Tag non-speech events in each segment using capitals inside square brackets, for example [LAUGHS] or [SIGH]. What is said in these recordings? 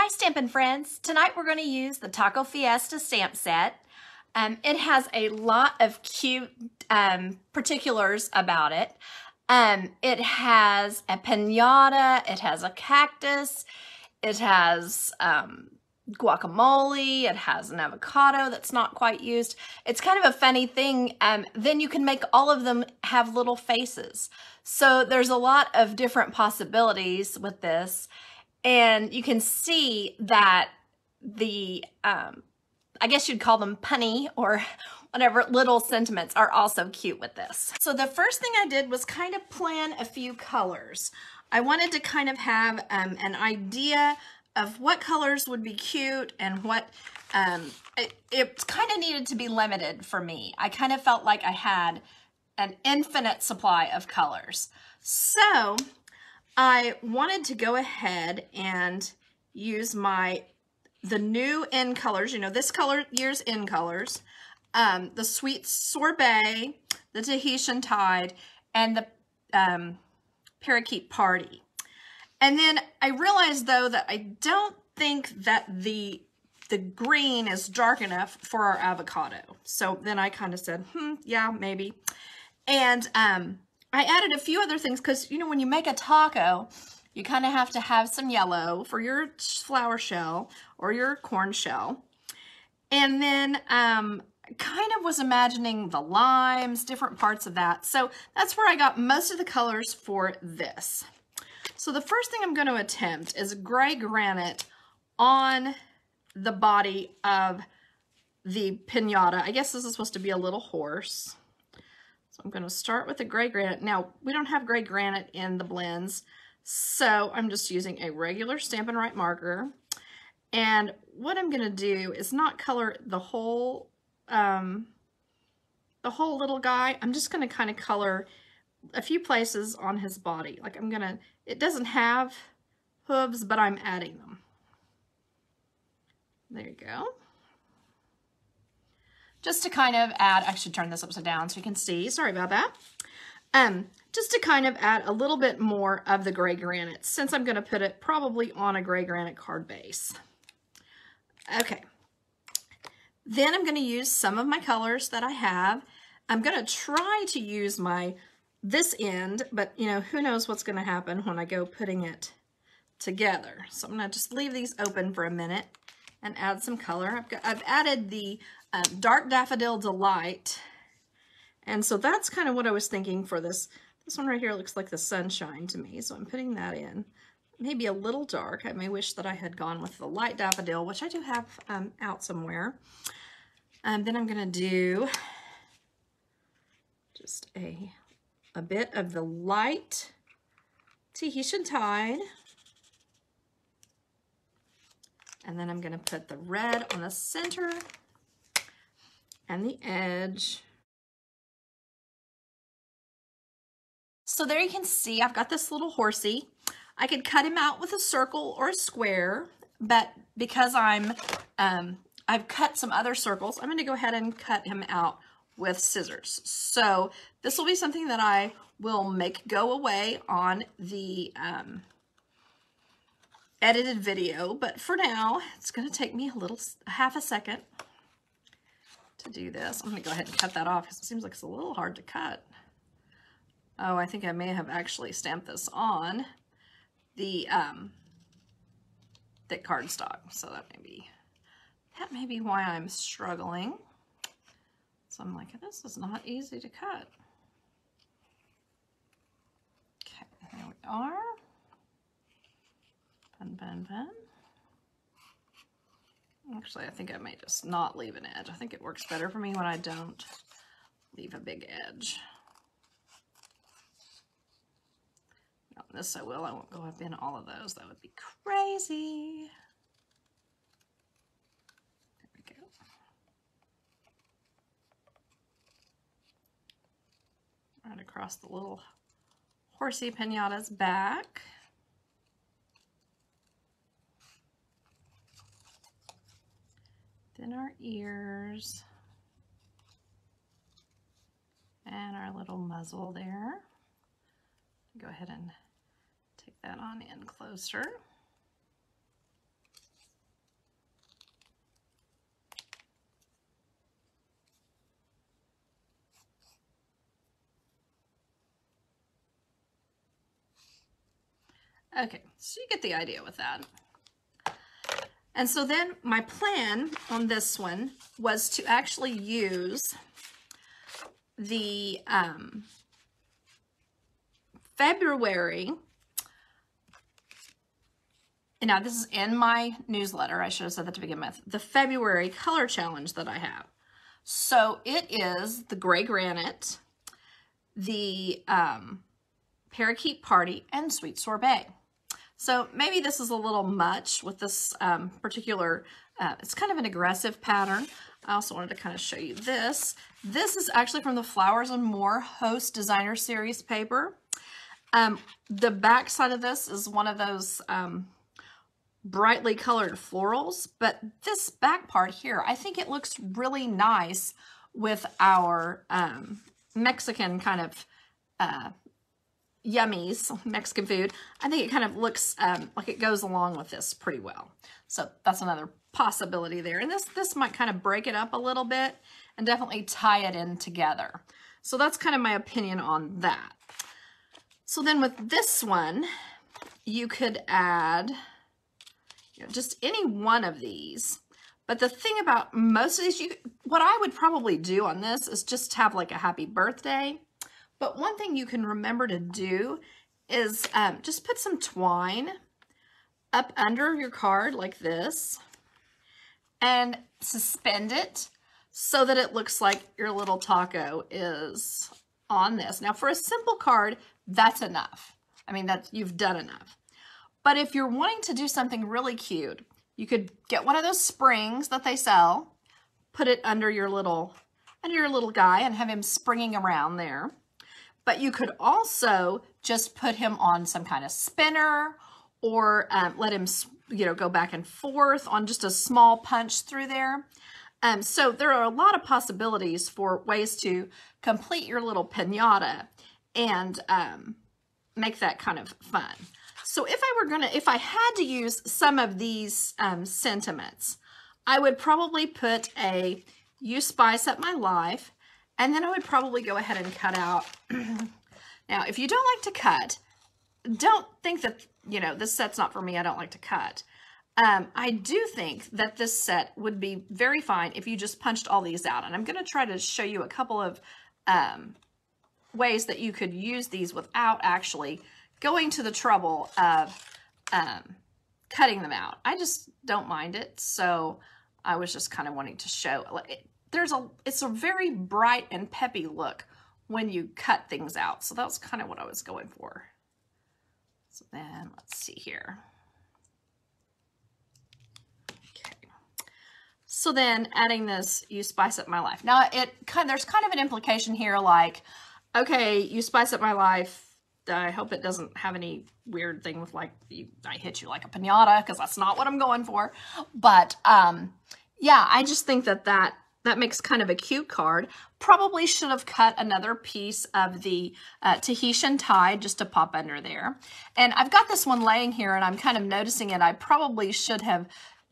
Hi Stampin' Friends! Tonight we're going to use the Taco Fiesta stamp set. Um, it has a lot of cute um, particulars about it. Um, it has a pinata, it has a cactus, it has um, guacamole, it has an avocado that's not quite used. It's kind of a funny thing. Um, then you can make all of them have little faces. So there's a lot of different possibilities with this. And you can see that the, um, I guess you'd call them punny or [LAUGHS] whatever little sentiments are also cute with this. So the first thing I did was kind of plan a few colors. I wanted to kind of have um, an idea of what colors would be cute and what, um, it, it kind of needed to be limited for me. I kind of felt like I had an infinite supply of colors. So I wanted to go ahead and use my, the new in colors, you know, this color year's in colors, um, the Sweet Sorbet, the Tahitian Tide, and the um, Parakeet Party. And then I realized though that I don't think that the the green is dark enough for our avocado. So then I kind of said, hmm, yeah, maybe. And um, I added a few other things because, you know, when you make a taco, you kind of have to have some yellow for your flour shell or your corn shell. And then um, kind of was imagining the limes, different parts of that. So that's where I got most of the colors for this. So the first thing I'm going to attempt is gray granite on the body of the pinata. I guess this is supposed to be a little horse. So I'm going to start with a gray granite. Now, we don't have gray granite in the blends, so I'm just using a regular Stampin' Write marker. And what I'm going to do is not color the whole, um, the whole little guy. I'm just going to kind of color a few places on his body. Like I'm going to, it doesn't have hooves, but I'm adding them. There you go. Just to kind of add, I should turn this upside down so you can see. Sorry about that. Um, just to kind of add a little bit more of the gray granite since I'm going to put it probably on a gray granite card base. Okay. Then I'm going to use some of my colors that I have. I'm going to try to use my this end, but you know, who knows what's going to happen when I go putting it together. So I'm to just leave these open for a minute and add some color. I've, got, I've added the um, Dark Daffodil Delight. And so that's kind of what I was thinking for this. This one right here looks like the sunshine to me, so I'm putting that in. Maybe a little dark. I may wish that I had gone with the light daffodil, which I do have um, out somewhere. And then I'm going to do just a, a bit of the light Tahitian Tide. And then I'm going to put the red on the center and the edge. So there you can see I've got this little horsey. I could cut him out with a circle or a square, but because I'm, um, I've cut some other circles, I'm going to go ahead and cut him out with scissors. So this will be something that I will make go away on the um, edited video, but for now, it's gonna take me a little, half a second to do this. I'm gonna go ahead and cut that off because it seems like it's a little hard to cut. Oh, I think I may have actually stamped this on the um, thick cardstock. So that may be, that may be why I'm struggling. So I'm like, this is not easy to cut. Okay, there we are. Pen, pen, pen. Actually, I think I may just not leave an edge. I think it works better for me when I don't leave a big edge. This I will. I won't go up in all of those. That would be crazy. There we go. Right across the little horsey pinata's back. then our ears, and our little muzzle there. Go ahead and take that on in closer. Okay, so you get the idea with that. And so then my plan on this one was to actually use the um, February, and now this is in my newsletter, I should have said that to begin with, the February color challenge that I have. So it is the gray granite, the um, parakeet party, and sweet sorbet. So maybe this is a little much with this um, particular, uh, it's kind of an aggressive pattern. I also wanted to kind of show you this. This is actually from the Flowers and More Host Designer Series paper. Um, the back side of this is one of those um, brightly colored florals, but this back part here, I think it looks really nice with our um, Mexican kind of uh, yummies, Mexican food. I think it kind of looks um, like it goes along with this pretty well. So that's another possibility there. And this, this might kind of break it up a little bit and definitely tie it in together. So that's kind of my opinion on that. So then with this one, you could add you know, just any one of these. But the thing about most of these, you, what I would probably do on this is just have like a happy birthday but one thing you can remember to do is um, just put some twine up under your card like this and suspend it so that it looks like your little taco is on this. Now for a simple card, that's enough. I mean, that's you've done enough. But if you're wanting to do something really cute, you could get one of those springs that they sell, put it under your little under your little guy and have him springing around there. But you could also just put him on some kind of spinner or um, let him, you know, go back and forth on just a small punch through there. Um, so there are a lot of possibilities for ways to complete your little pinata and um, make that kind of fun. So if I were gonna, if I had to use some of these um, sentiments, I would probably put a You Spice Up My Life and then I would probably go ahead and cut out. [CLEARS THROAT] now, if you don't like to cut, don't think that, you know, this set's not for me. I don't like to cut. Um, I do think that this set would be very fine if you just punched all these out. And I'm going to try to show you a couple of um, ways that you could use these without actually going to the trouble of um, cutting them out. I just don't mind it. So I was just kind of wanting to show there's a, it's a very bright and peppy look when you cut things out. So that's kind of what I was going for. So then let's see here. Okay. So then adding this, you spice up my life. Now it kind there's kind of an implication here like, okay, you spice up my life. I hope it doesn't have any weird thing with like, you, I hit you like a pinata because that's not what I'm going for. But um, yeah, I just think that that that makes kind of a cute card. Probably should have cut another piece of the uh, Tahitian Tide just to pop under there. And I've got this one laying here and I'm kind of noticing it. I probably should have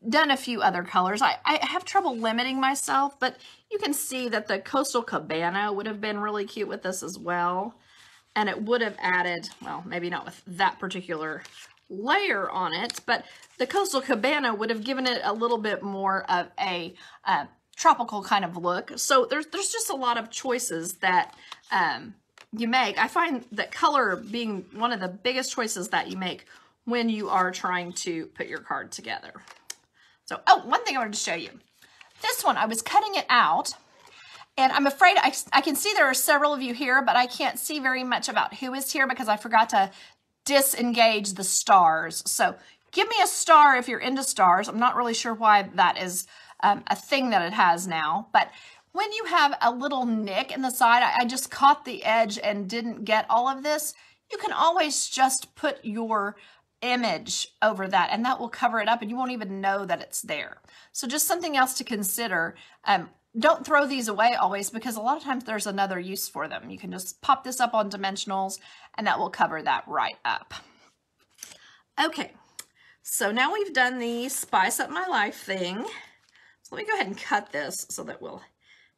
done a few other colors. I, I have trouble limiting myself, but you can see that the Coastal Cabana would have been really cute with this as well. And it would have added, well, maybe not with that particular layer on it, but the Coastal Cabana would have given it a little bit more of a uh, tropical kind of look. So there's there's just a lot of choices that um, you make. I find that color being one of the biggest choices that you make when you are trying to put your card together. So, oh, one thing I wanted to show you. This one, I was cutting it out, and I'm afraid I, I can see there are several of you here, but I can't see very much about who is here because I forgot to disengage the stars. So give me a star if you're into stars. I'm not really sure why that is um, a thing that it has now. But when you have a little nick in the side, I, I just caught the edge and didn't get all of this, you can always just put your image over that and that will cover it up and you won't even know that it's there. So just something else to consider. Um, don't throw these away always because a lot of times there's another use for them. You can just pop this up on dimensionals and that will cover that right up. Okay, so now we've done the spice up my life thing. So let me go ahead and cut this so that we'll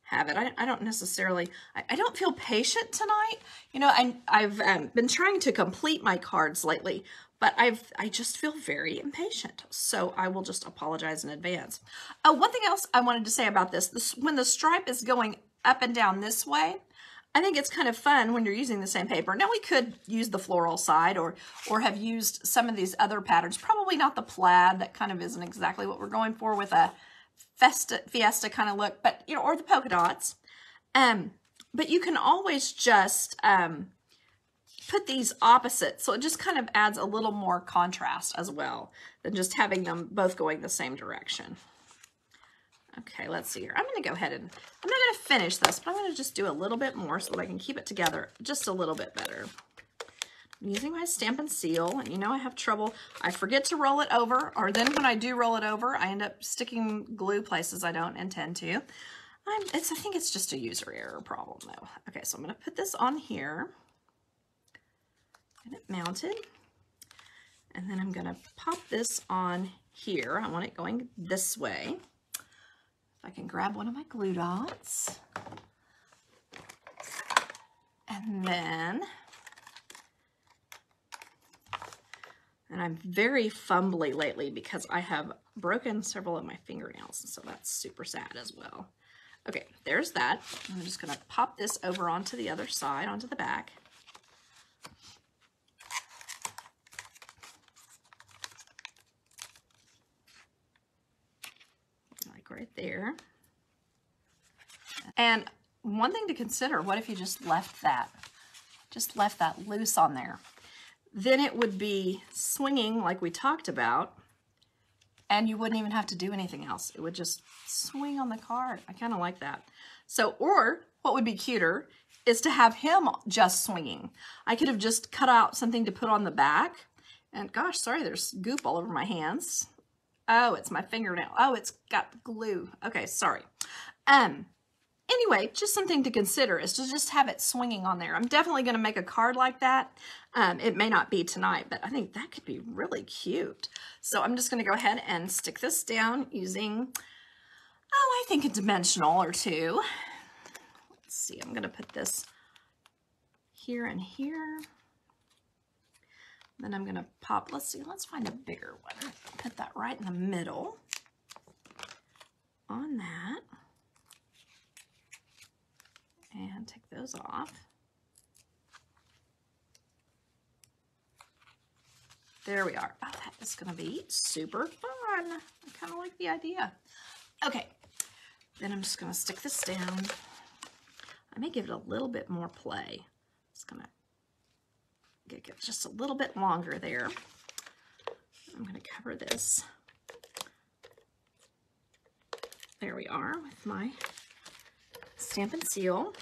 have it. I, I don't necessarily, I, I, don't feel patient tonight. You know, I, I've um, been trying to complete my cards lately, but I've, I just feel very impatient. So I will just apologize in advance. Uh, one thing else I wanted to say about this, this, when the stripe is going up and down this way, I think it's kind of fun when you're using the same paper. Now we could use the floral side or or have used some of these other patterns. Probably not the plaid. That kind of isn't exactly what we're going for with a festa, fiesta kind of look, but you know, or the polka dots. Um, but you can always just um, put these opposite, so it just kind of adds a little more contrast as well than just having them both going the same direction. Okay, let's see here. I'm going to go ahead and, I'm not to finish this, but I'm to just do a little bit more so that I can keep it together just a little bit better. I'm using my Stampin' Seal, and you know I have trouble. I forget to roll it over, or then when I do roll it over, I end up sticking glue places I don't intend to. I'm, it's, I think it's just a user error problem, though. Okay, so I'm going to put this on here. Get it mounted. And then I'm going to pop this on here. I want it going this way. If I can grab one of my glue dots. And then And I'm very fumbly lately because I have broken several of my fingernails, so that's super sad as well. Okay, there's that. I'm just gonna pop this over onto the other side, onto the back. Like right there. And one thing to consider, what if you just left that, just left that loose on there? Then it would be swinging like we talked about, and you wouldn't even have to do anything else. It would just swing on the card. I kind of like that. So, or what would be cuter is to have him just swinging. I could have just cut out something to put on the back. And gosh, sorry, there's goop all over my hands. Oh, it's my fingernail. Oh, it's got glue. Okay, sorry. Um, anyway, just something to consider is to just have it swinging on there. I'm definitely going to make a card like that. Um, it may not be tonight, but I think that could be really cute. So I'm just going to go ahead and stick this down using, oh, I think a dimensional or two. Let's see, I'm going to put this here and here. Then I'm going to pop, let's see, let's find a bigger one. Put that right in the middle on that and take those off. There we are. Oh, that is going to be super fun. I kind of like the idea. Okay, then I'm just going to stick this down. I may give it a little bit more play. Just going to get it just a little bit longer there. I'm going to cover this. There we are with my Stampin' Seal.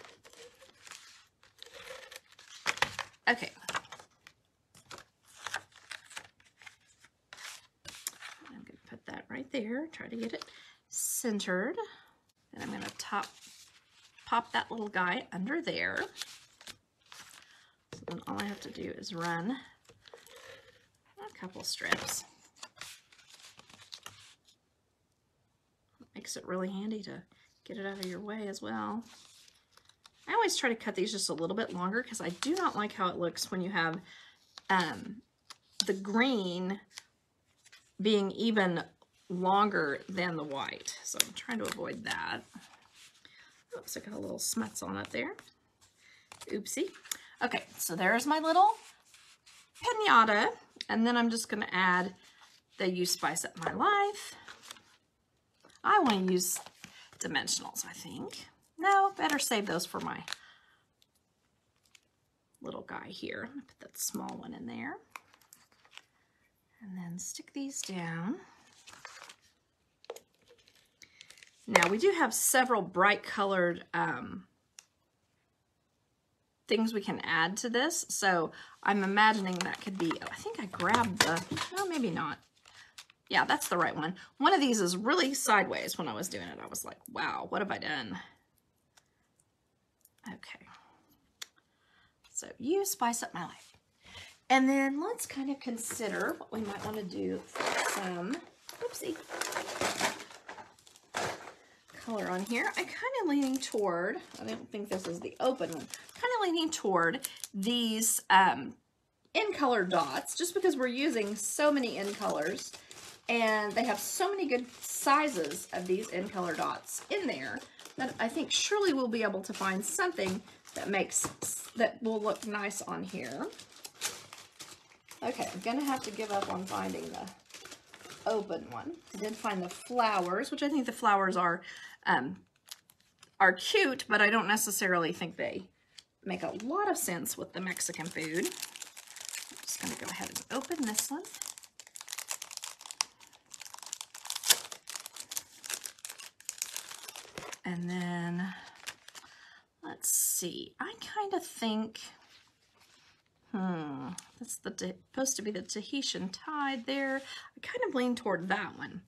Okay. I'm going to put that right there, try to get it centered. Then I'm going to top, pop that little guy under there. So then all I have to do is run a couple strips. Makes it really handy to get it out of your way as well. I always try to cut these just a little bit longer because I do not like how it looks when you have um, the green being even longer than the white. So I'm trying to avoid that. Oops, I got a little smuts on it there. Oopsie. Okay, so there's my little pinata. And then I'm just going to add the You Spice Up My Life. I want to use dimensionals, I think. No, better save those for my little guy here. Put that small one in there. And then stick these down. Now we do have several bright colored um, things we can add to this. So I'm imagining that could be, I think I grabbed the, no, maybe not. Yeah, that's the right one. One of these is really sideways when I was doing it. I was like, wow, what have I done? Okay. So you spice up my life. And then let's kind of consider what we might want to do for some, oopsie, color on here. I'm kind of leaning toward, I don't think this is the open one, kind of leaning toward these um, in color dots just because we're using so many in colors and they have so many good sizes of these in color dots in there that I think surely we'll be able to find something that makes, that will look nice on here. Okay, I'm gonna have to give up on finding the open one. I did find the flowers, which I think the flowers are um, are cute, but I don't necessarily think they make a lot of sense with the Mexican food. I'm just gonna go ahead and open this one. And then, let's see, I kind of think, hmm, that's the supposed to be the Tahitian tide there. I kind of lean toward that one.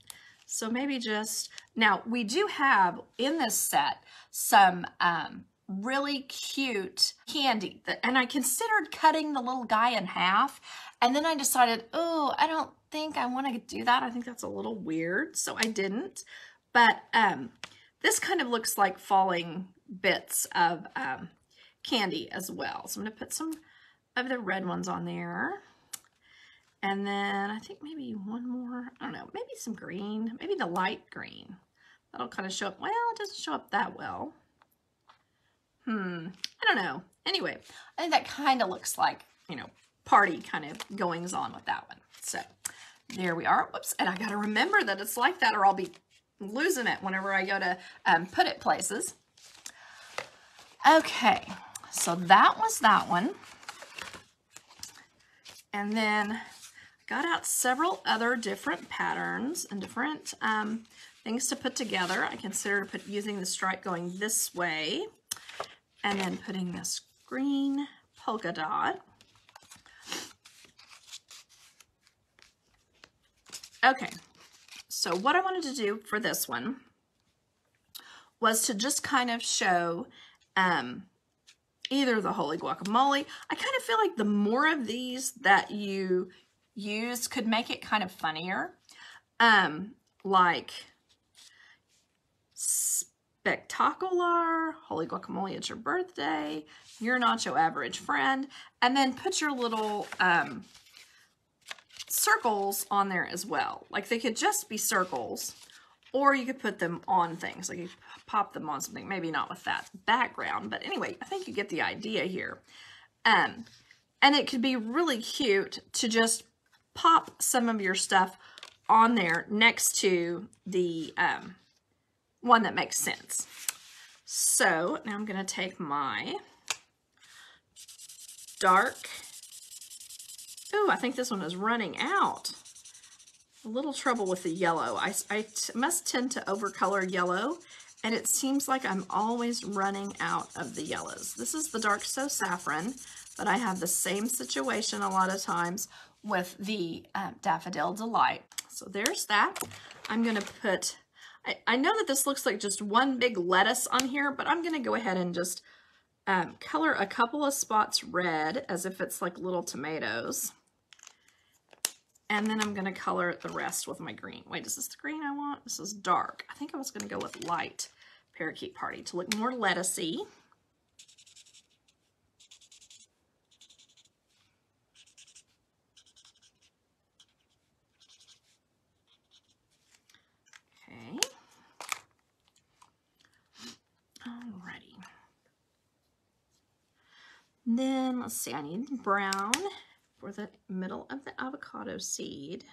So maybe just, now we do have in this set some um, really cute candy that, and I considered cutting the little guy in half and then I decided, oh, I don't think I want to do that. I think that's a little weird. So I didn't, but um, this kind of looks like falling bits of um, candy as well. So I'm going to put some of the red ones on there. And then I think maybe one more, I don't know, maybe some green, maybe the light green. That'll kind of show up, well, it doesn't show up that well. Hmm, I don't know. Anyway, I think that kind of looks like, you know, party kind of goings on with that one. So there we are. Whoops, and I got to remember that it's like that or I'll be losing it whenever I go to um, put it places. Okay, so that was that one. And then got out several other different patterns and different um, things to put together. I considered put, using the stripe going this way and then putting this green polka dot. Okay, so what I wanted to do for this one was to just kind of show um, either the holy guacamole. I kind of feel like the more of these that you use could make it kind of funnier. Um, like spectacular, holy guacamole, it's your birthday, you're not your average friend, and then put your little um, circles on there as well. Like they could just be circles or you could put them on things. Like you pop them on something, maybe not with that background. But anyway, I think you get the idea here. Um, and it could be really cute to just pop some of your stuff on there next to the um, one that makes sense. So now I'm going to take my dark Oh, I think this one is running out. A little trouble with the yellow. I, I must tend to overcolor yellow, and it seems like I'm always running out of the yellows. This is the Dark So Saffron, but I have the same situation a lot of times with the um, Daffodil Delight. So there's that. I'm going to put, I, I know that this looks like just one big lettuce on here, but I'm going to go ahead and just um, color a couple of spots red as if it's like little tomatoes. And then I'm going to color the rest with my green. Wait, is this the green I want? This is dark. I think I was going to go with light Parakeet Party to look more lettucey. Okay. Then let's see, I need brown for the middle of the avocado seed.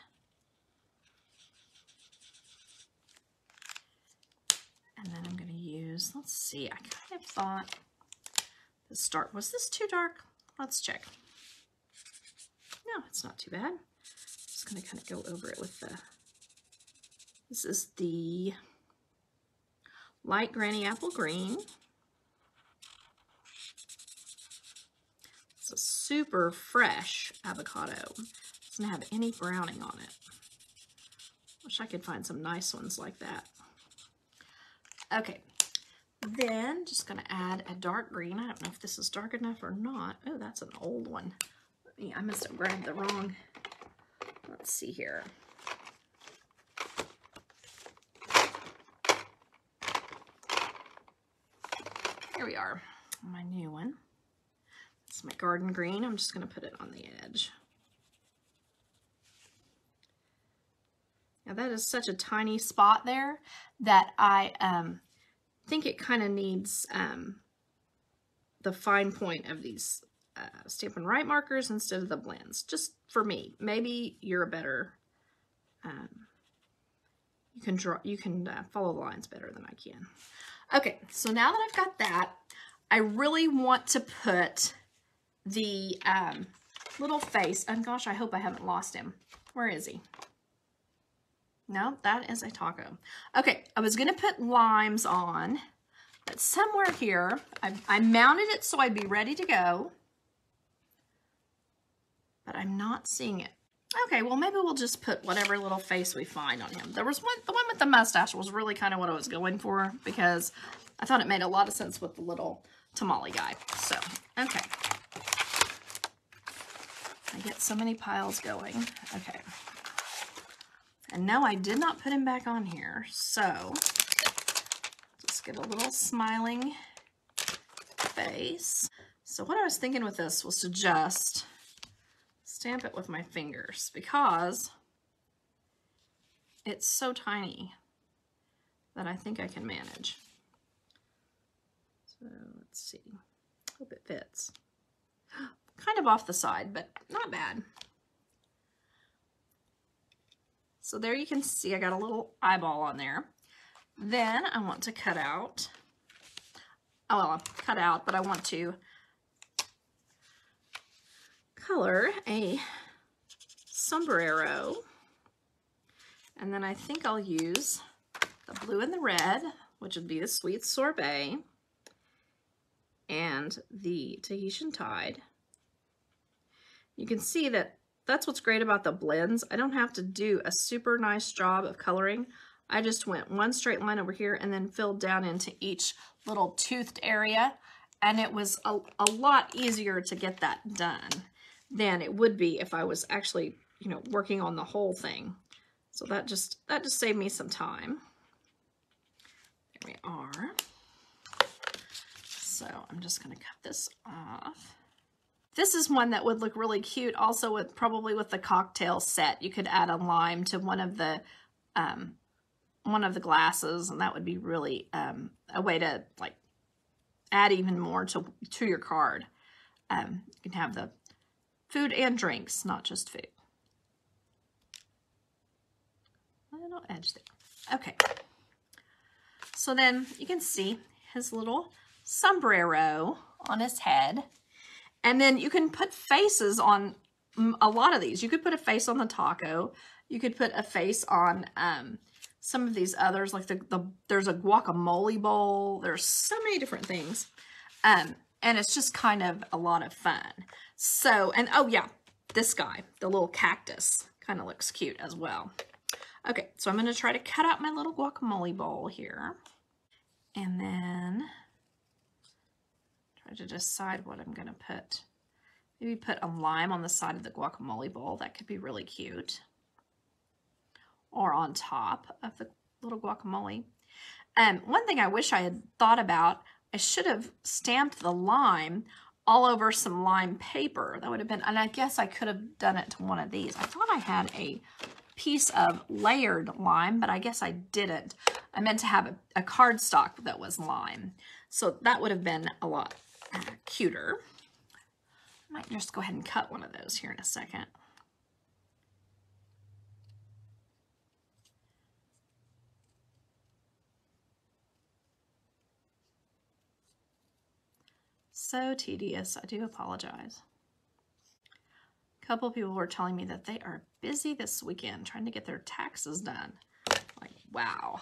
And then I'm going to use, let's see, I kind of thought the start, was this too dark? Let's check. No, it's not too bad. I'm just going to kind of go over it with the, this is the light granny apple green. It's a super fresh avocado. Doesn't have any browning on it. Wish I could find some nice ones like that. Okay, then just going to add a dark green. I don't know if this is dark enough or not. Oh, that's an old one. Me, I must have grabbed the wrong. Let's see here. here we are, my new one. It's my garden green. I'm just going to put it on the edge. Now that is such a tiny spot there that I um, think it kind of needs um, the fine point of these uh, Stampin' Write markers instead of the blends. Just for me. Maybe you're a better, um, you can draw, you can uh, follow the lines better than I can. Okay, so now that I've got that, I really want to put the um, little face, and gosh, I hope I haven't lost him. Where is he? No, that is a taco. Okay, I was going to put limes on, but somewhere here, I, I mounted it so I'd be ready to go, but I'm not seeing it. Okay, well, maybe we'll just put whatever little face we find on him. There was one, the one with the mustache was really kind of what I was going for because I thought it made a lot of sense with the little tamale guy. So, okay. I get so many piles going. Okay. And no, I did not put him back on here. So, just get a little smiling face. So what I was thinking with this was to just stamp it with my fingers because it's so tiny that I think I can manage. So let's see. Hope it fits. Kind of off the side, but not bad. So there you can see I got a little eyeball on there. Then I want to cut out, oh well, cut out, but I want to color a sombrero. And then I think I'll use the blue and the red, which would be the sweet sorbet, and the Tahitian Tide. You can see that that's what's great about the blends. I don't have to do a super nice job of coloring. I just went one straight line over here and then filled down into each little toothed area. And it was a, a lot easier to get that done than it would be if I was actually, you know, working on the whole thing. So that just, that just saved me some time. There we are. So I'm just going to cut this off. This is one that would look really cute also with probably with the cocktail set. You could add a lime to one of the um, one of the glasses and that would be really um, a way to like add even more to, to your card. Um, you can have the food and drinks, not just food. Little edge there. Okay. So then you can see his little sombrero on his head. And then you can put faces on a lot of these. You could put a face on the taco. You could put a face on um, some of these others, like the, the there's a guacamole bowl. There's so many different things. Um, and it's just kind of a lot of fun. So, and oh yeah, this guy, the little cactus, kind of looks cute as well. Okay, so I'm going to try to cut out my little guacamole bowl here. And then To decide what I'm going to put. Maybe put a lime on the side of the guacamole bowl. That could be really cute. Or on top of the little guacamole. Um, one thing I wish I had thought about, I should have stamped the lime all over some lime paper. That would have been, and I guess I could have done it to one of these. I thought I had a piece of layered lime, but I guess I didn't. I meant to have a, a cardstock that was lime. So that would have been a lot cuter. I might just go ahead and cut one of those here in a second. So tedious. I do apologize. A couple people were telling me that they are busy this weekend trying to get their taxes done. Like, wow.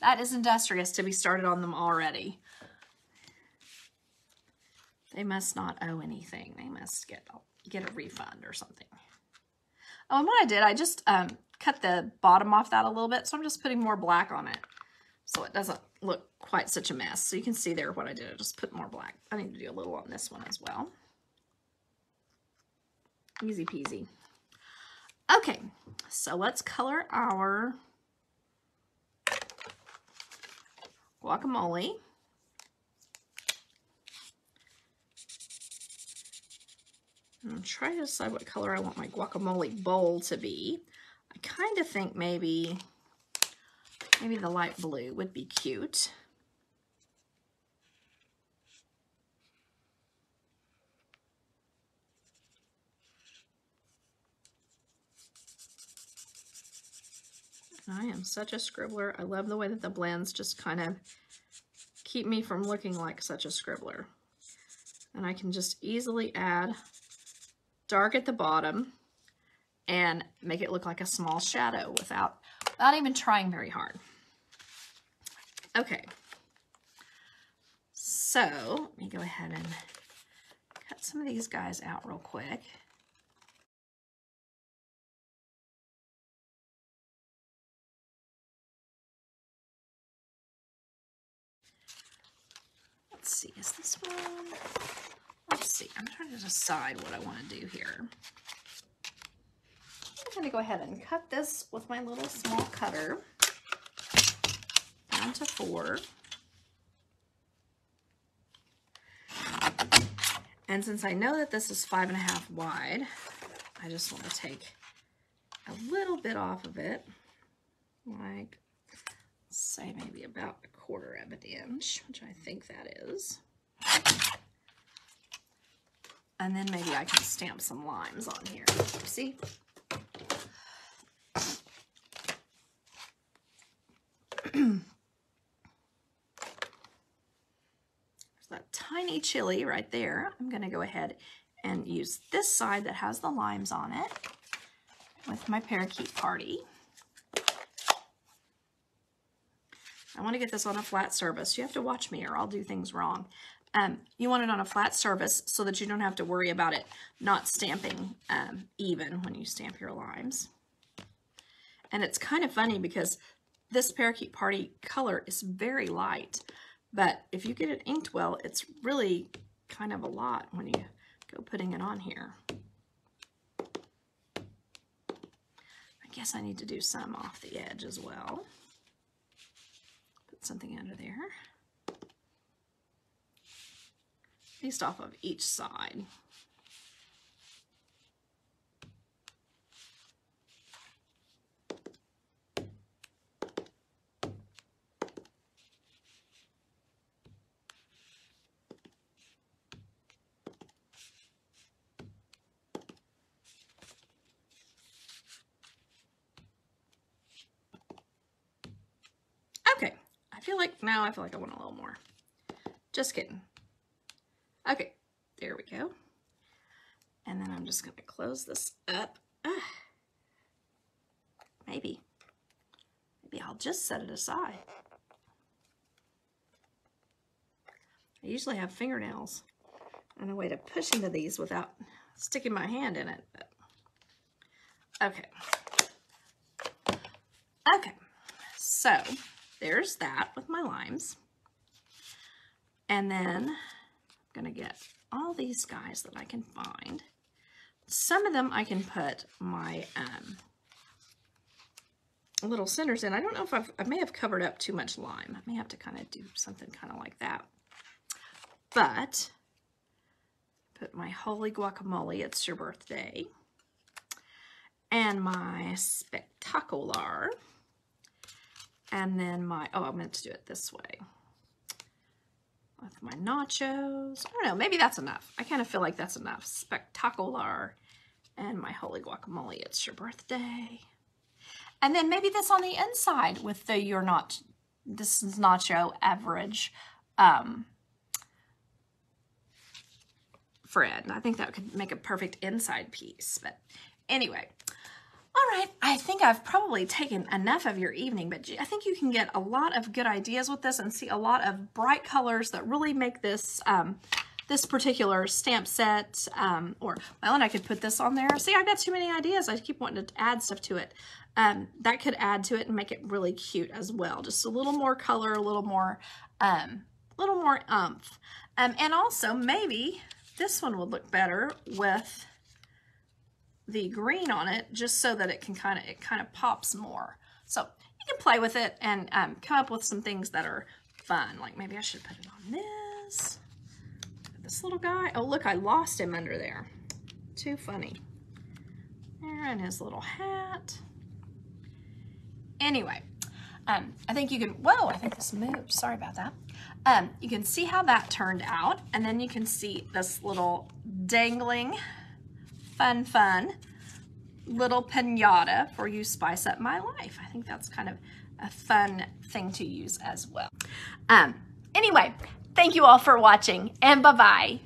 That is industrious to be started on them already. They must not owe anything. They must get get a refund or something. Oh, and what I did, I just um, cut the bottom off that a little bit, so I'm just putting more black on it so it doesn't look quite such a mess. So you can see there what I did. I just put more black. I need to do a little on this one as well. Easy peasy. Okay, so let's color our guacamole. I'm trying to decide what color I want my guacamole bowl to be. I kind of think maybe, maybe the light blue would be cute. I am such a scribbler. I love the way that the blends just kind of keep me from looking like such a scribbler. And I can just easily add dark at the bottom and make it look like a small shadow without, without even trying very hard. Okay, so let me go ahead and cut some of these guys out real quick. Let's see, is this one? Let's see, I'm trying to decide what I want to do here. I'm going to go ahead and cut this with my little small cutter down to four. And since I know that this is five and a half wide, I just want to take a little bit off of it, like say maybe about a quarter of an inch, which I think that is. And then maybe I can stamp some limes on here. See? [CLEARS THROAT] There's that tiny chili right there. I'm going to go ahead and use this side that has the limes on it with my parakeet party. I want to get this on a flat surface. You have to watch me or I'll do things wrong. Um, you want it on a flat surface so that you don't have to worry about it not stamping um, even when you stamp your limes. And it's kind of funny because this Parakeet Party color is very light, but if you get it inked well, it's really kind of a lot when you go putting it on here. I guess I need to do some off the edge as well Put something under there. Least off of each side. Okay, I feel like, now I feel like I want a little more. Just kidding. Okay, there we go. And then I'm just gonna close this up. Ah. Maybe, maybe I'll just set it aside. I usually have fingernails and a way to push into these without sticking my hand in it. But okay. Okay, so there's that with my limes. And then I'm gonna get all these guys that I can find. Some of them I can put my um, little centers in. I don't know if I've, I may have covered up too much lime. I may have to kind of do something kind of like that. But put my holy guacamole, it's your birthday, and my spectacular and then my, oh, I meant to do it this way. With my nachos. I don't know, maybe that's enough. I kind of feel like that's enough. Spectacular. And my holy guacamole, it's your birthday. And then maybe this on the inside with the you're not, this is nacho average um, friend. I think that could make a perfect inside piece. But anyway, all right, I think I've probably taken enough of your evening, but I think you can get a lot of good ideas with this and see a lot of bright colors that really make this um, this particular stamp set, um, or, well, and I could put this on there. See, I've got too many ideas. I keep wanting to add stuff to it. Um, that could add to it and make it really cute as well. Just a little more color, a little more, um, little more umph. Um, and also, maybe this one would look better with the green on it just so that it can kind of, it kind of pops more. So you can play with it and um, come up with some things that are fun. Like maybe I should put it on this. This little guy. Oh, look, I lost him under there. too funny. There and his little hat. Anyway, um, I think you can, whoa, I think this moved. Sorry about that. Um, you can see how that turned out. And then you can see this little dangling, fun, fun little pinata for you spice up my life. I think that's kind of a fun thing to use as well. Um, anyway, thank you all for watching and bye-bye.